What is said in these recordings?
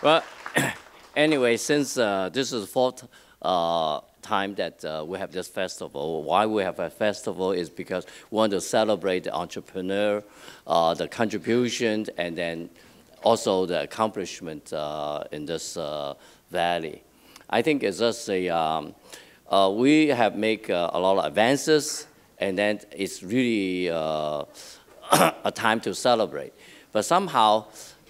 well, anyway, since uh, this is the fourth uh, time that uh, we have this festival, why we have a festival is because we want to celebrate the entrepreneur, uh, the contribution, and then also the accomplishment uh, in this uh, valley. I think it's just a, um, we have made a lot of advances, and then it's really a time to celebrate. But somehow,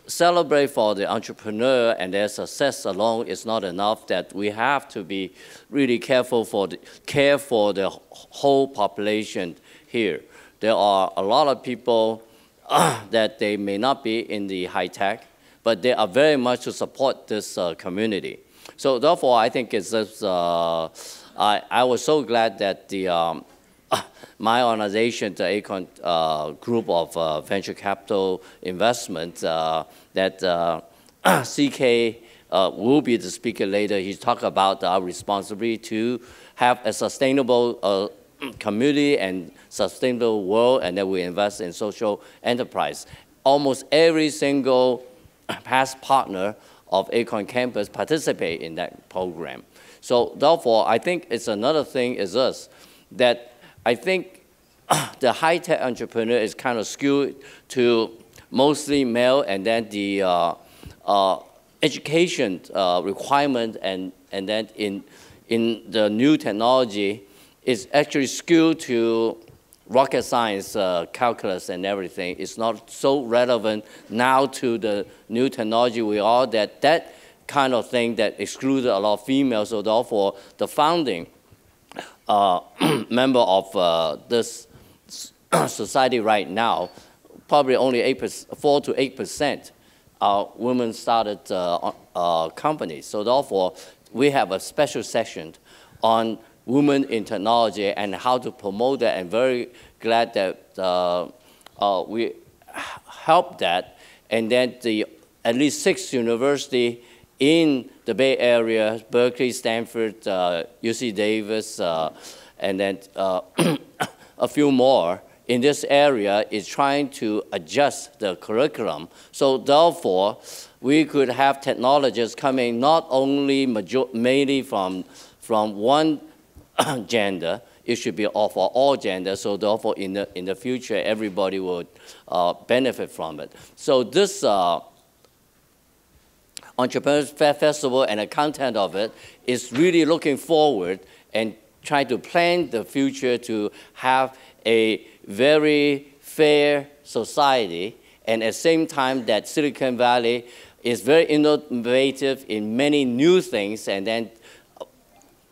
celebrate for the entrepreneur and their success alone is not enough, that we have to be really careful for the, care for the whole population here. There are a lot of people uh, that they may not be in the high tech, but they are very much to support this uh, community. So therefore, I think it's just, uh, I, I was so glad that the um, my organization, the Acorn uh, Group of uh, Venture Capital Investment, uh, that uh, CK uh, will be the speaker later. He talked about our responsibility to have a sustainable uh, community and sustainable world, and that we invest in social enterprise. Almost every single past partner of Acorn Campus participate in that program. So therefore, I think it's another thing is us that I think the high-tech entrepreneur is kind of skewed to mostly male, and then the uh, uh, education uh, requirement, and, and then in, in the new technology is actually skewed to rocket science, uh, calculus, and everything. It's not so relevant now to the new technology we are that that kind of thing that excluded a lot of females, so therefore the founding uh, member of uh, this society right now, probably only 8 4 to 8 percent are women-started uh, uh, companies. So therefore, we have a special section on women in technology and how to promote that. And very glad that uh, we help that. And then the at least six university in the Bay Area, Berkeley, Stanford, uh, UC Davis, uh, and then uh, a few more in this area is trying to adjust the curriculum. So therefore, we could have technologists coming not only major mainly from, from one gender, it should be for all genders, so therefore in the, in the future, everybody would uh, benefit from it. So this uh, Entrepreneurs Festival and the content of it is really looking forward and trying to plan the future to have a very fair society and at the same time that Silicon Valley is very innovative in many new things and then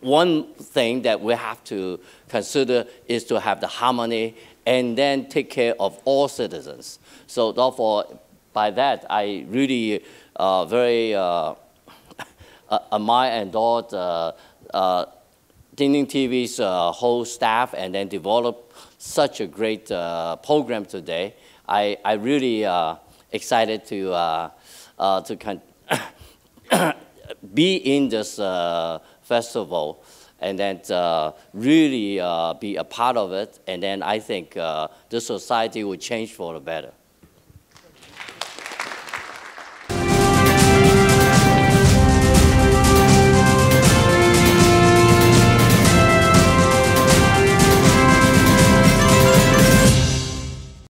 one thing that we have to consider is to have the harmony and then take care of all citizens. So therefore, by that, I really uh, very uh, admire and adore uh, uh, Ding TV's uh, whole staff and then develop such a great uh, program today. I, I really uh, excited to, uh, uh, to be in this uh, festival and then uh, really uh, be a part of it. And then I think uh, the society will change for the better.